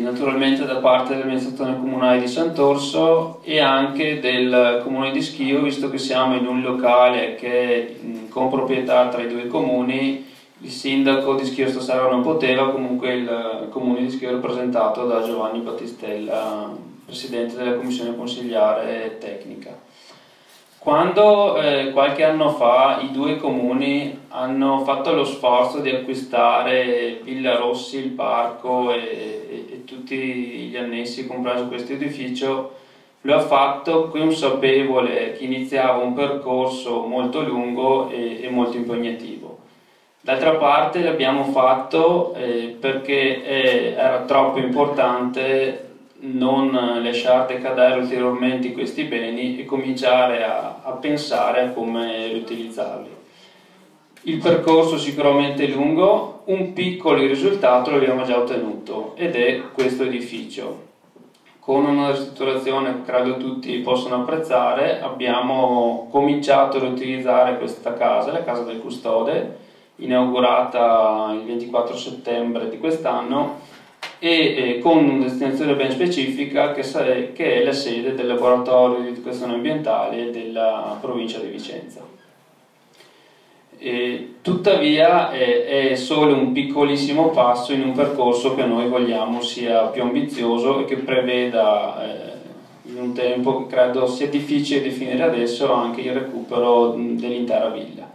naturalmente da parte dell'amministrazione comunale di Sant'Orso e anche del comune di Schio, visto che siamo in un locale che è con proprietà tra i due comuni, il sindaco di Schio stasera non poteva, comunque il comune di Schio è rappresentato da Giovanni Battistella, presidente della commissione consigliare tecnica. Quando eh, qualche anno fa i due comuni hanno fatto lo sforzo di acquistare Villa Rossi, il parco e, e, e tutti gli annessi, compreso questo edificio, lo ha fatto consapevole che iniziava un percorso molto lungo e, e molto impegnativo. D'altra parte l'abbiamo fatto eh, perché eh, era troppo importante non lasciare decadere ulteriormente questi beni e cominciare a, a pensare a come riutilizzarli. Il percorso sicuramente lungo, un piccolo risultato lo abbiamo già ottenuto ed è questo edificio. Con una ristrutturazione che credo tutti possono apprezzare abbiamo cominciato a riutilizzare questa casa, la casa del custode, inaugurata il 24 settembre di quest'anno e eh, con una destinazione ben specifica che, sare, che, è la sede del laboratorio di educazione ambientale della provincia di Vicenza. E, tuttavia è, è, solo un piccolissimo passo in un percorso che noi vogliamo sia più ambizioso e che preveda eh, in un tempo che credo sia difficile definire adesso anche il recupero dell'intera villa.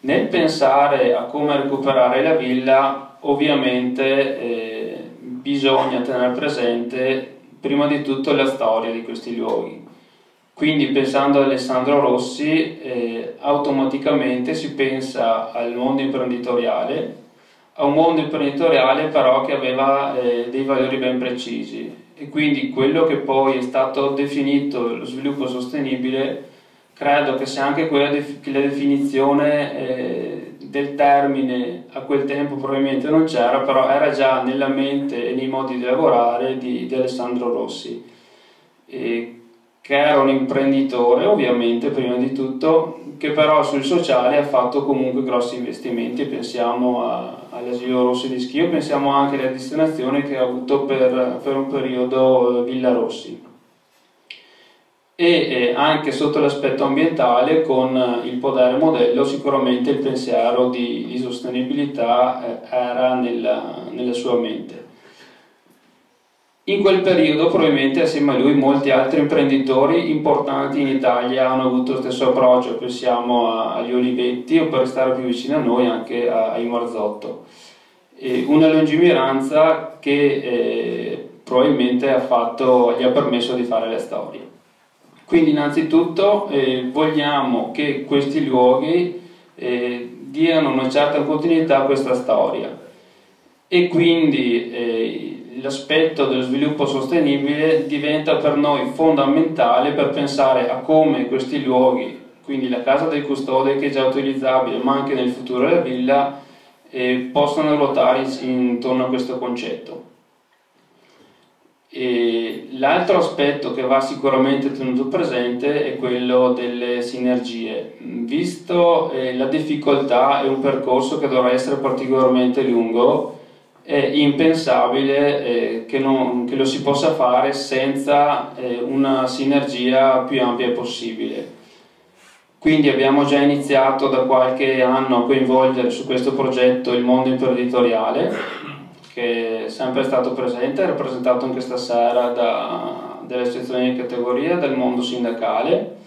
Nel pensare a come recuperare la villa ovviamente eh, bisogna tenere presente prima di tutto la storia di questi luoghi. Quindi pensando ad Alessandro Rossi eh, automaticamente si pensa al mondo imprenditoriale, a un mondo imprenditoriale però che aveva eh, dei valori ben precisi e quindi quello che poi è stato definito lo sviluppo sostenibile credo che sia anche quella def- la definizione eh, del termine a quel tempo probabilmente non c'era, però era già nella mente e nei modi di lavorare di, di Alessandro Rossi, e, che era un imprenditore ovviamente prima di tutto, che però sul sociale ha fatto comunque grossi investimenti, pensiamo all'asilo Rossi di Schio, pensiamo anche alla destinazione che ha avuto per, per un periodo eh, Villa Rossi e anche sotto l'aspetto ambientale con eh, il podere modello sicuramente il pensiero di, di sostenibilità eh, era nella, nella, sua mente. In quel periodo probabilmente assieme a lui molti altri imprenditori importanti in Italia hanno avuto lo stesso approccio, pensiamo agli Olivetti o per restare più vicino a noi anche ai Marzotto. E una lungimiranza che eh, probabilmente ha fatto, gli ha permesso di fare le storie. Quindi innanzitutto eh, vogliamo che questi luoghi eh, diano una certa continuità a questa storia e quindi eh, l'aspetto dello sviluppo sostenibile diventa per noi fondamentale per pensare a come questi luoghi, quindi la casa del custode che è già utilizzabile ma anche nel futuro la villa, eh, possano ruotare intorno a questo concetto. L'altro aspetto che va sicuramente tenuto presente è quello delle sinergie. Visto eh, la difficoltà e un percorso che dovrà essere particolarmente lungo, è impensabile eh, che, non, che, lo si possa fare senza eh, una sinergia più ampia possibile. Quindi abbiamo già iniziato da qualche anno a coinvolgere su questo progetto il mondo imprenditoriale che è sempre stato presente, rappresentato anche stasera da, dalle associazioni di categoria, dal mondo sindacale.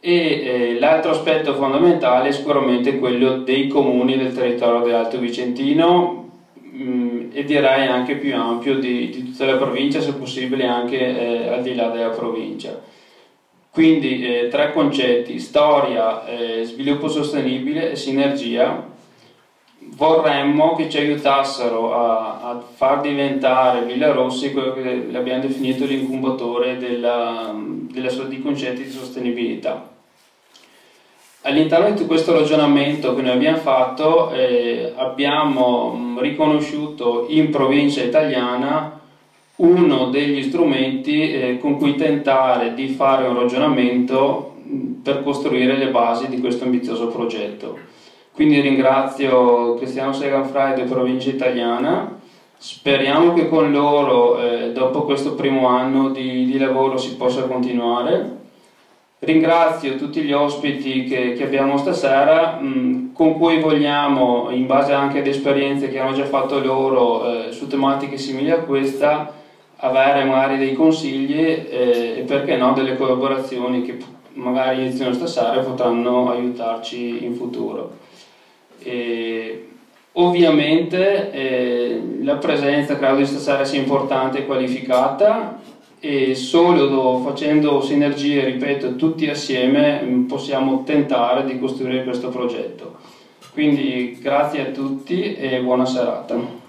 E eh, l'altro aspetto fondamentale è sicuramente quello dei comuni del territorio dell'Alto Vicentino mh, mm, e direi anche più ampio di, di, tutta la provincia, se possibile anche eh, al di là della provincia. Quindi eh, tre concetti, storia, eh, sviluppo sostenibile e sinergia vorremmo che ci aiutassero a, a far diventare Villa Rossi quello che abbiamo definito l'incubatore della, della, di concetti di sostenibilità. All'interno di questo ragionamento che noi abbiamo fatto eh, abbiamo riconosciuto in provincia italiana uno degli strumenti eh, con cui tentare di fare un ragionamento per costruire le basi di questo ambizioso progetto. Quindi ringrazio Cristiano Seganfrei di Provincia Italiana Speriamo che con loro, eh, dopo questo primo anno di, di, lavoro, si possa continuare. Ringrazio tutti gli ospiti che, che abbiamo stasera, mh, con cui vogliamo, in base anche ad esperienze che hanno già fatto loro eh, su tematiche simili a questa, avere magari dei consigli eh, e perché no delle collaborazioni che magari iniziano stasera e potranno aiutarci in futuro. Ovviamente eh, la presenza credo di stasera sia importante e qualificata e solo facendo sinergie, ripeto, tutti assieme mm, possiamo tentare di costruire questo progetto. Quindi grazie a tutti e buona serata.